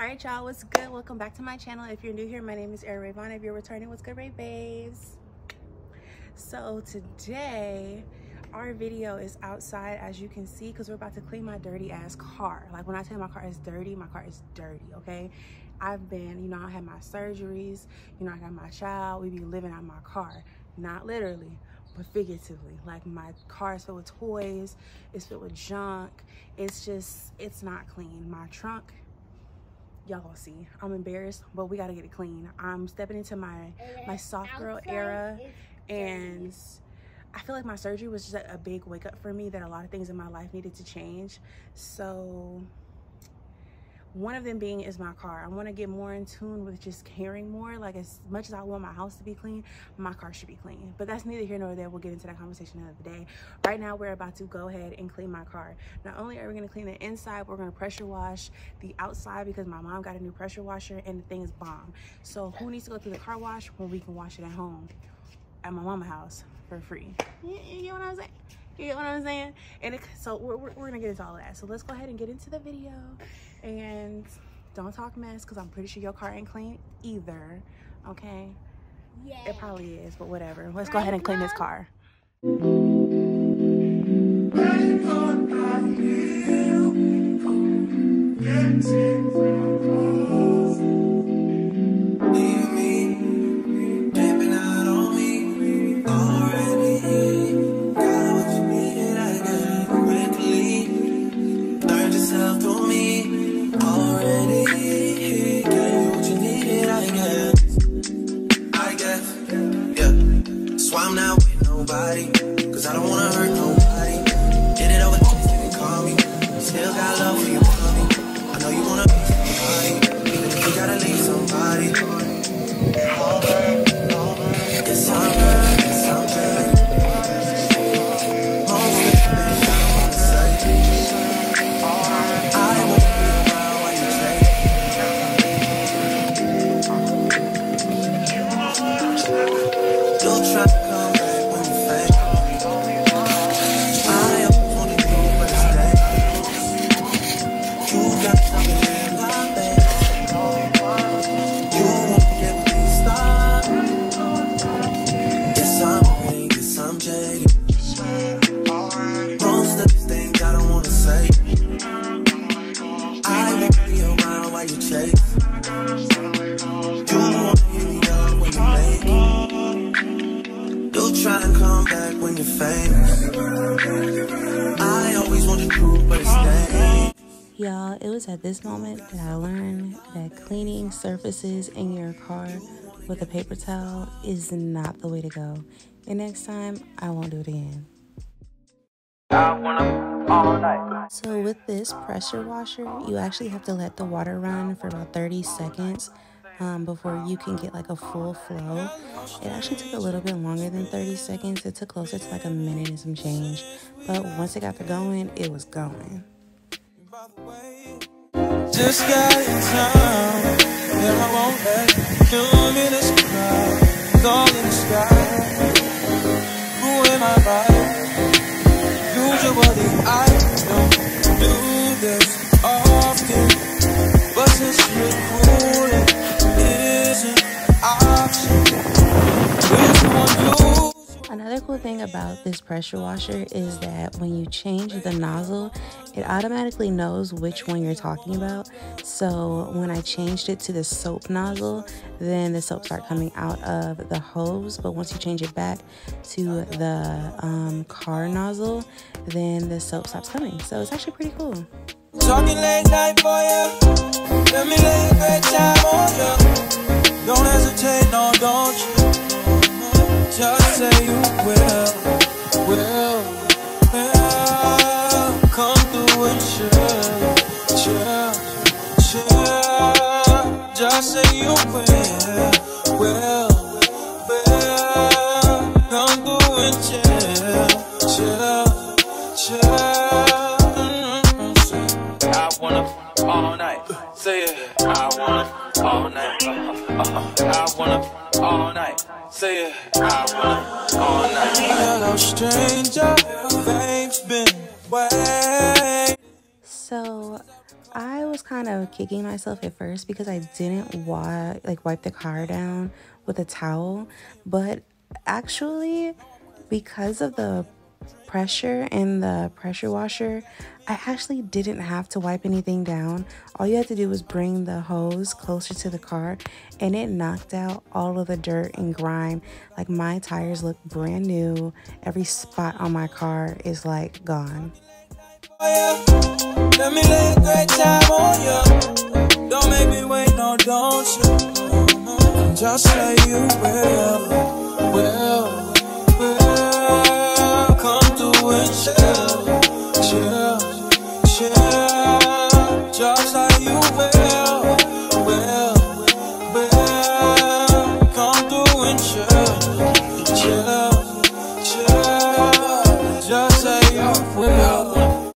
all right y'all what's good? Welcome back to my channel. If you're new here my name is Ariel RayVon. If you're returning what's good Ray babes? So today our video is outside as you can see because we're about to clean my dirty ass car. Like when I tell you my car is dirty my car is dirty okay? I've been you know I had my surgeries you know I got my child we be living out my car. Not literally but figuratively. Like my car is filled with toys it's filled with junk it's just it's not clean. My trunk y'all gonna see. I'm embarrassed but we gotta get it clean. I'm stepping into my my soft girl era and i feel like my surgery was just a big wake up for me that a lot of things in my life needed to change. So one of them being is my car. I want to get more in tune with just caring more. Like as much as i want my house to be clean my car should be clean. But that's neither here nor there. We'll get into that conversation another day. Right now we're about to go ahead and clean my car. Not only are we going to clean the inside we're going to pressure wash the outside because my mom got a new pressure washer and the thing is bomb. So who needs to go through the car wash when we can wash it at home at my mama house for free? You, know what i'm saying you know what i'm saying? And it, so we're, we're, we're gonna get into all of that. So let's go ahead and get into the video. And don't talk mess because i'm pretty sure your car ain't clean either. Okay? Yeah. It probably is but whatever. Let's right, go ahead and clean this car So I'm not with nobody, cause I don't wanna hurt nobody. Did it over, didn't call me. Still got love Y'all, it was at this moment that I learned that cleaning surfaces in your car with a paper towel is not the way to go. And next time, I won't do it again. So with this pressure washer, you actually have to let the water run for about 30 seconds um, before you can get like a full flow. It actually took a little bit longer than 30 seconds. It took closer to like a minute and some change. But once it got to going, it was going. Just got in and I won't let in the sky. Usually I don't do this Cool thing about this pressure washer is that when you change the nozzle, it automatically knows which one you're talking about. So when I changed it to the soap nozzle, then the soap started coming out of the hose. But once you change it back to the um, car nozzle, then the soap stops coming. So it's actually pretty cool. Will, will, will Come through and chill, chill, chill Just say you will, will, will Come through and chill, chill, chill I wanna all night, say it. I wanna all night, I wanna all night Say it, I want all night. Hello, stranger. Fame's been way. So, I was kind of kicking myself at first because I didn't wipe like wipe the car down with a towel, but actually because of the pressure in the pressure washer, I actually didn't have to wipe anything down. All you had to do was bring the hose closer to the car and it knocked out all of the dirt and grime. Like my tires look brand new. Every spot on my car is like gone. Just you will chill, chill, chill.